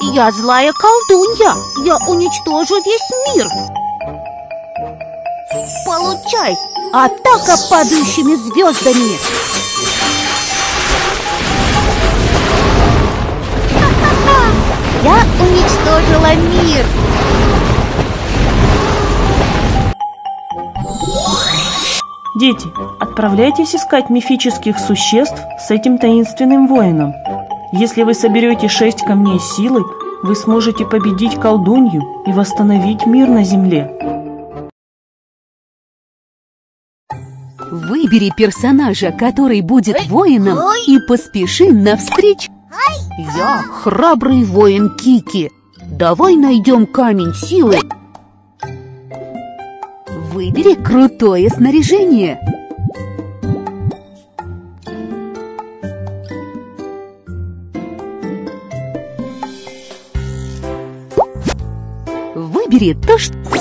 Я злая колдунья. Я уничтожу весь мир. Получай! Атака падающими звездами! Я уничтожила мир! Дети, отправляйтесь искать мифических существ с этим таинственным воином. Если вы соберете шесть камней силы, вы сможете победить колдунью и восстановить мир на земле. Выбери персонажа, который будет воином, и поспеши навстречу. Я храбрый воин Кики. Давай найдем камень силы. Выбери крутое снаряжение. Выбери то, что...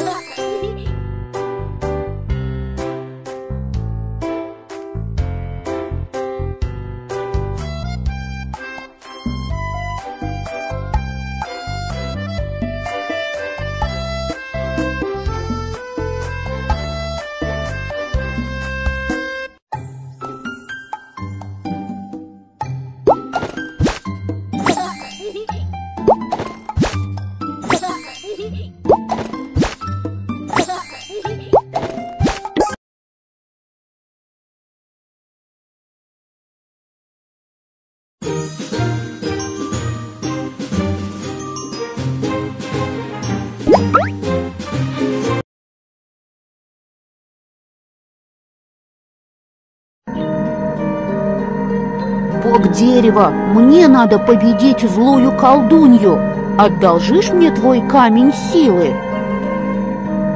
Бог дерева, мне надо победить злую колдунью. Одолжишь мне твой камень силы?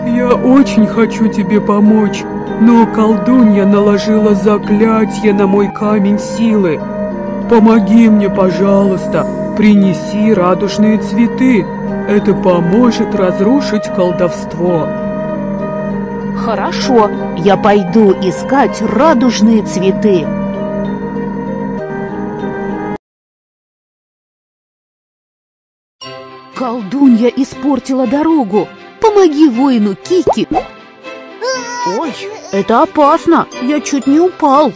Я очень хочу тебе помочь, но колдунья наложила заклятие на мой камень силы. Помоги мне, пожалуйста, принеси радужные цветы. Это поможет разрушить колдовство. Хорошо, я пойду искать радужные цветы. Колдунья испортила дорогу. Помоги воину Кики. Ой, это опасно. Я чуть не упал.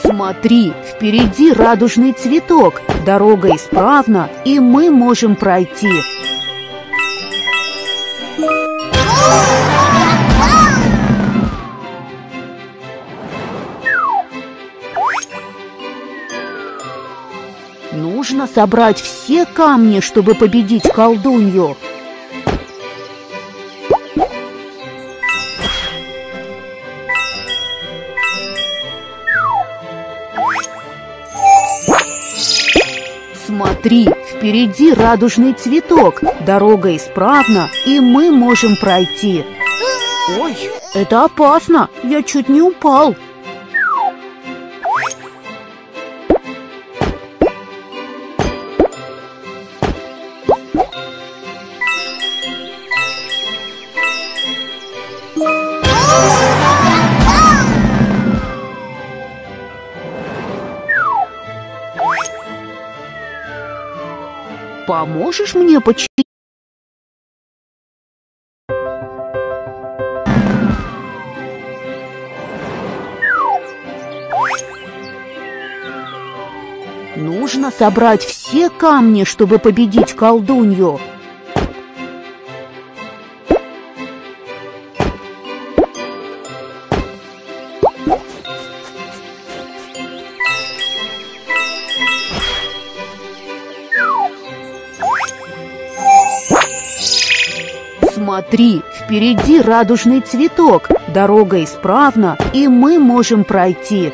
Смотри, впереди радужный цветок. Дорога исправна, и мы можем пройти. Нужно собрать все камни, чтобы победить колдунью. Смотри, впереди радужный цветок. Дорога исправна, и мы можем пройти. Ой, это опасно. Я чуть не упал. Поможешь мне починить? Нужно собрать все камни, чтобы победить колдунью. Смотри, впереди радужный цветок. Дорога исправна, и мы можем пройти.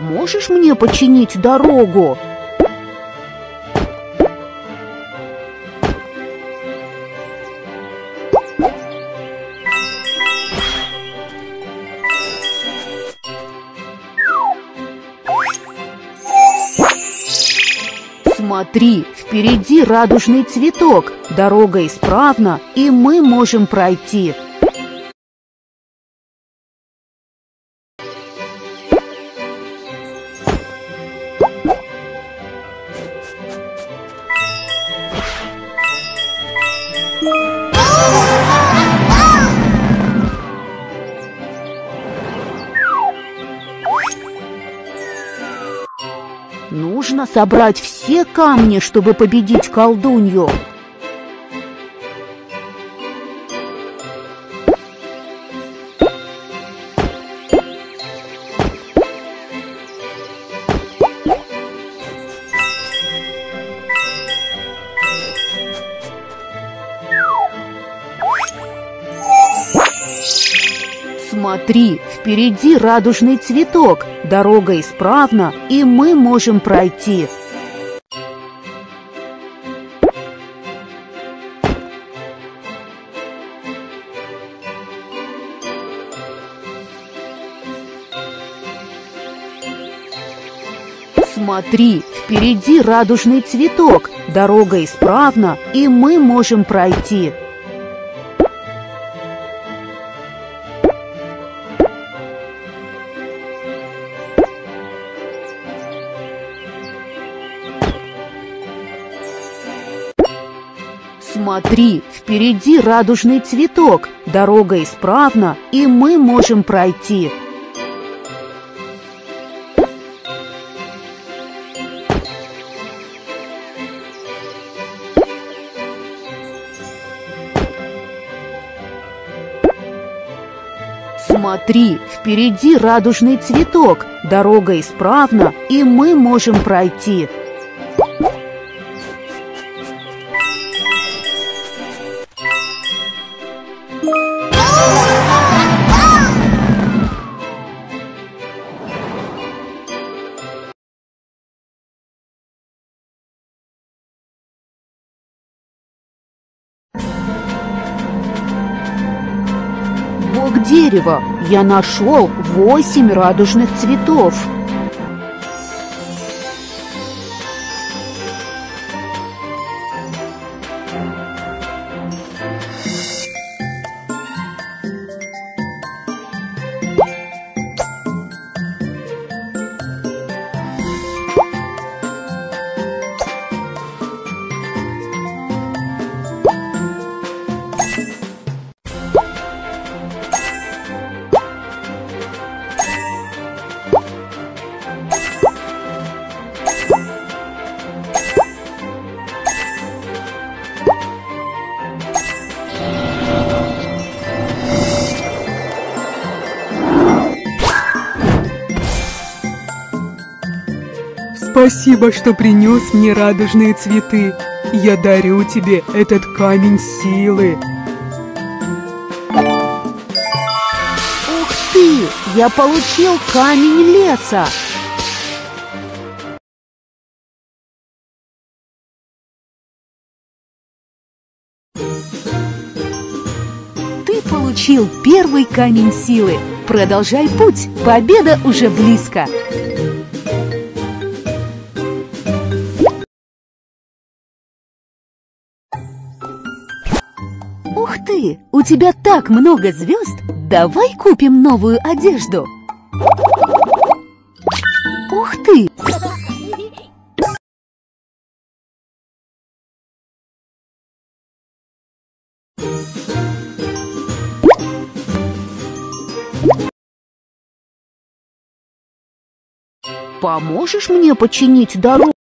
Поможешь мне починить дорогу? Смотри, впереди радужный цветок, дорога исправна, и мы можем пройти. Нужно собрать все камни, чтобы победить колдунью. Смотри, впереди радужный цветок, дорога исправна, и мы можем пройти. Смотри, впереди радужный цветок, дорога исправна, и мы можем пройти. Смотри, впереди радужный цветок, дорога исправна, и мы можем пройти. Смотри, впереди радужный цветок, дорога исправна, и мы можем пройти. Бог дерева, я нашел восемь радужных цветов. Спасибо, что принес мне радужные цветы. Я дарю тебе этот камень силы. Ух ты! Я получил камень леса! Ты получил первый камень силы. Продолжай путь, победа уже близко. Ух ты, у тебя так много звезд. Давай купим новую одежду. Ух ты, Поможешь мне починить дорогу?